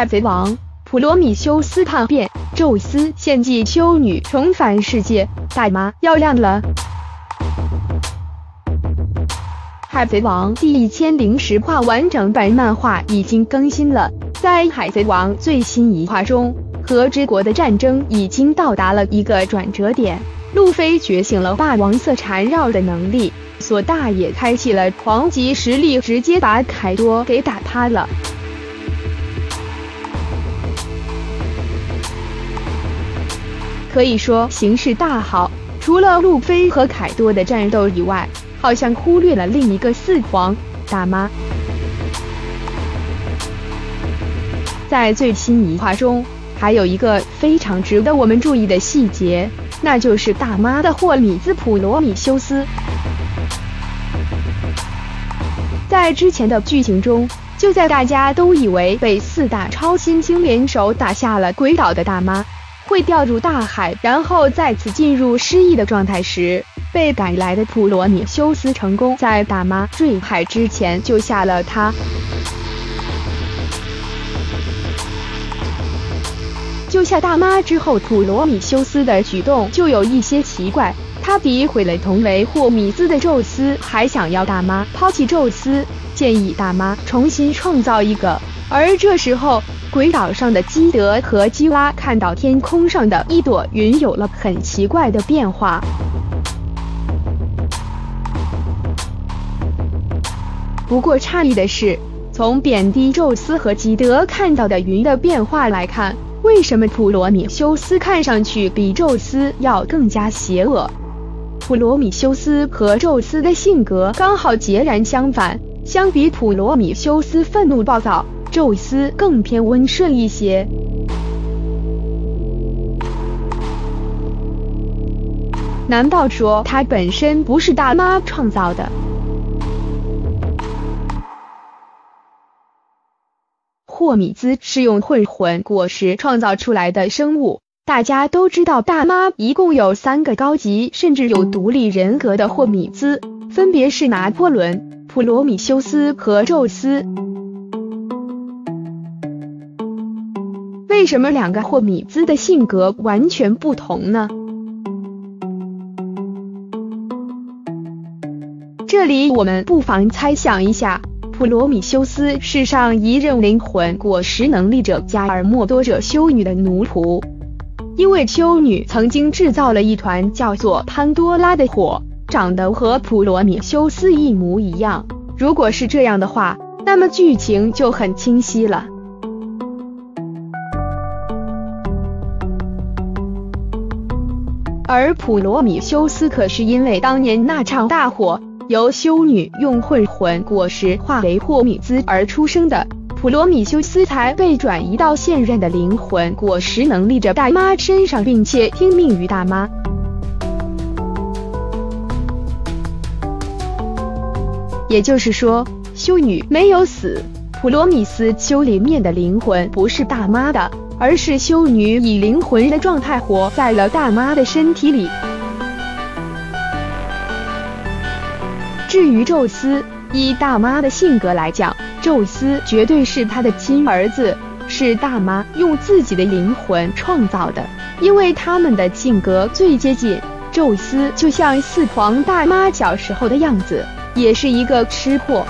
海贼王普罗米修斯叛变，宙斯献祭修女重返世界，大妈要亮了。海贼王第一千零十话完整版漫画已经更新了，在海贼王最新一话中，和之国的战争已经到达了一个转折点，路飞觉醒了霸王色缠绕的能力，索大也开启了狂级实力，直接把凯多给打趴了。可以说形势大好，除了路飞和凯多的战斗以外，好像忽略了另一个四皇大妈。在最新一话中，还有一个非常值得我们注意的细节，那就是大妈的霍米兹普罗米修斯。在之前的剧情中，就在大家都以为被四大超新星联手打下了鬼岛的大妈。会掉入大海，然后再次进入失忆的状态时，被赶来的普罗米修斯成功在大妈坠海之前救下了他。救下大妈之后，普罗米修斯的举动就有一些奇怪。他诋毁了同为霍米兹的宙斯，还想要大妈抛弃宙斯，建议大妈重新创造一个。而这时候。鬼岛上的基德和基拉看到天空上的一朵云有了很奇怪的变化。不过诧异的是，从贬低宙斯和基德看到的云的变化来看，为什么普罗米修斯看上去比宙斯要更加邪恶？普罗米修斯和宙斯的性格刚好截然相反，相比普罗米修斯愤怒暴躁。宙斯更偏温顺一些，难道说他本身不是大妈创造的？霍米兹是用混魂果实创造出来的生物，大家都知道，大妈一共有三个高级甚至有独立人格的霍米兹，分别是拿破仑、普罗米修斯和宙斯。为什么两个霍米兹的性格完全不同呢？这里我们不妨猜想一下，普罗米修斯是上一任灵魂果实能力者加尔默多者修女的奴仆，因为修女曾经制造了一团叫做潘多拉的火，长得和普罗米修斯一模一样。如果是这样的话，那么剧情就很清晰了。而普罗米修斯可是因为当年那场大火，由修女用混魂果实化为霍米兹而出生的，普罗米修斯才被转移到现任的灵魂果实能力者大妈身上，并且听命于大妈。也就是说，修女没有死，普罗米斯修里面的灵魂不是大妈的。而是修女以灵魂的状态活在了大妈的身体里。至于宙斯，以大妈的性格来讲，宙斯绝对是他的亲儿子，是大妈用自己的灵魂创造的，因为他们的性格最接近。宙斯就像四皇大妈小时候的样子，也是一个吃货。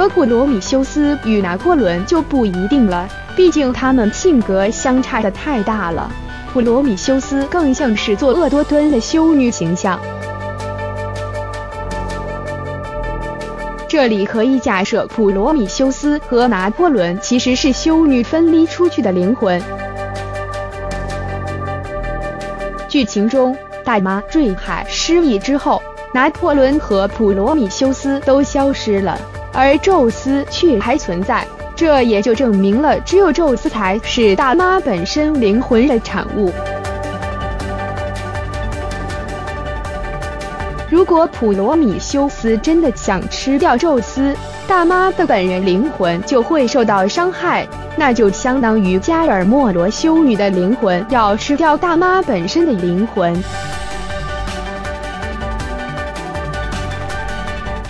和普罗米修斯与拿破仑就不一定了，毕竟他们性格相差的太大了。普罗米修斯更像是作恶多端的修女形象。这里可以假设普罗米修斯和拿破仑其实是修女分离出去的灵魂。剧情中，大妈坠海失忆之后，拿破仑和普罗米修斯都消失了。而宙斯却还存在，这也就证明了只有宙斯才是大妈本身灵魂的产物。如果普罗米修斯真的想吃掉宙斯，大妈的本人灵魂就会受到伤害，那就相当于加尔默罗修女的灵魂要吃掉大妈本身的灵魂。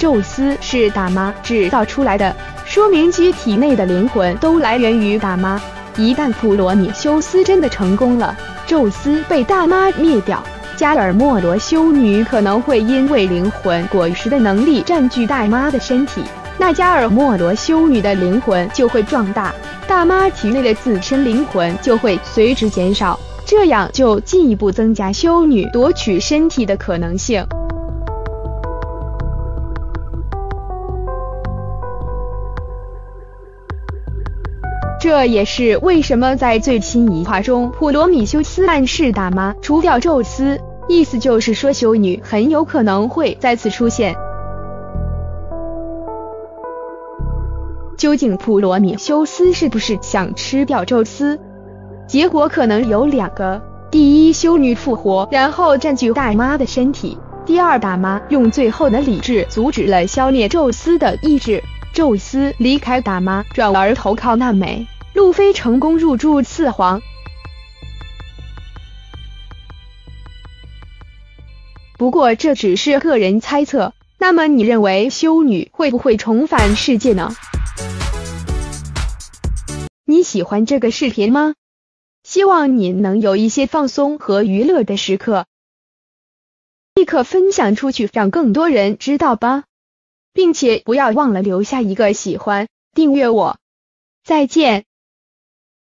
宙斯是大妈制造出来的，说明其体内的灵魂都来源于大妈。一旦普罗米修斯真的成功了，宙斯被大妈灭掉，加尔莫罗修女可能会因为灵魂果实的能力占据大妈的身体，那加尔莫罗修女的灵魂就会壮大，大妈体内的自身灵魂就会随之减少。这样就进一步增加修女夺取身体的可能性。这也是为什么在最新一话中，普罗米修斯暗示大妈除掉宙斯，意思就是说修女很有可能会再次出现。究竟普罗米修斯是不是想吃掉宙斯？结果可能有两个：第一，修女复活，然后占据大妈的身体；第二，大妈用最后的理智阻止了消灭宙斯的意志，宙斯离开大妈，转而投靠娜美，路飞成功入住四皇。不过这只是个人猜测，那么你认为修女会不会重返世界呢？你喜欢这个视频吗？希望你能有一些放松和娱乐的时刻，立刻分享出去，让更多人知道吧，并且不要忘了留下一个喜欢，订阅我，再见。